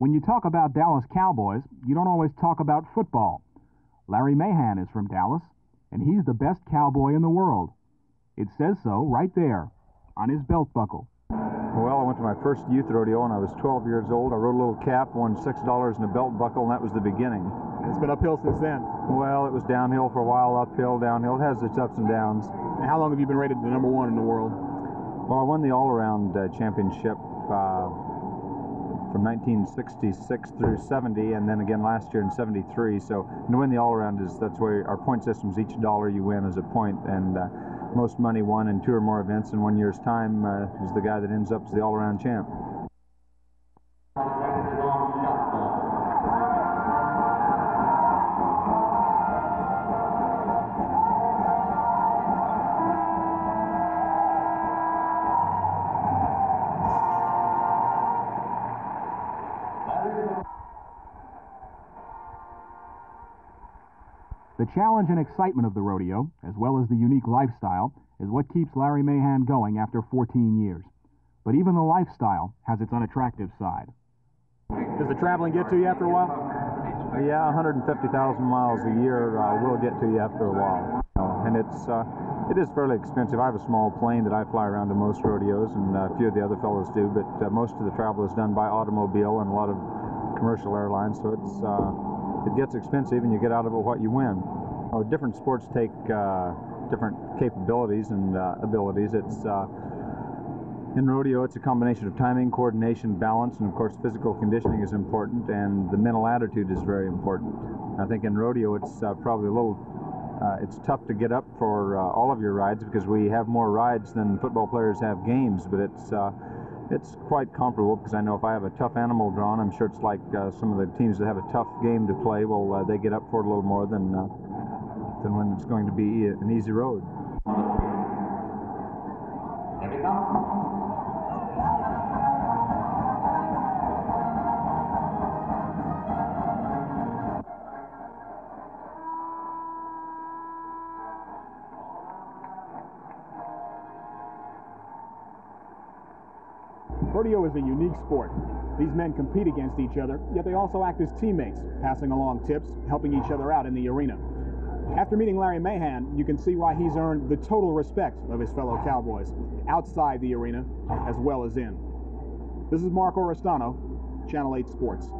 When you talk about Dallas Cowboys, you don't always talk about football. Larry Mahan is from Dallas, and he's the best cowboy in the world. It says so right there on his belt buckle. Well, I went to my first youth rodeo when I was 12 years old. I rode a little cap, won $6 in a belt buckle, and that was the beginning. It's been uphill since then. Well, it was downhill for a while, uphill, downhill. It has its ups and downs. And how long have you been rated the number one in the world? Well, I won the all-around uh, championship uh, from 1966 through 70, and then again last year in 73. So to win the all-around is that's where our point system is each dollar you win is a point, and uh, most money won in two or more events in one year's time uh, is the guy that ends up as the all-around champ. The challenge and excitement of the rodeo, as well as the unique lifestyle, is what keeps Larry Mahan going after 14 years. But even the lifestyle has its unattractive side. Does the traveling get to you after a while? Yeah, 150,000 miles a year uh, will get to you after a while, and it's uh, it is fairly expensive. I have a small plane that I fly around to most rodeos, and a few of the other fellows do. But uh, most of the travel is done by automobile and a lot of commercial airlines, so it's uh, it gets expensive, and you get out of it what you win. Oh, different sports take uh, different capabilities and uh, abilities. It's in rodeo, it's a combination of timing, coordination, balance, and of course, physical conditioning is important, and the mental attitude is very important. I think in rodeo, it's uh, probably a little, uh, it's tough to get up for uh, all of your rides because we have more rides than football players have games, but it's uh, it's quite comfortable because I know if I have a tough animal drawn, I'm sure it's like uh, some of the teams that have a tough game to play. Well, uh, they get up for it a little more than than when it's going to be an easy road. Rodeo is a unique sport. These men compete against each other, yet they also act as teammates, passing along tips, helping each other out in the arena. After meeting Larry Mahan, you can see why he's earned the total respect of his fellow Cowboys, outside the arena as well as in. This is Mark Oristano, Channel 8 Sports.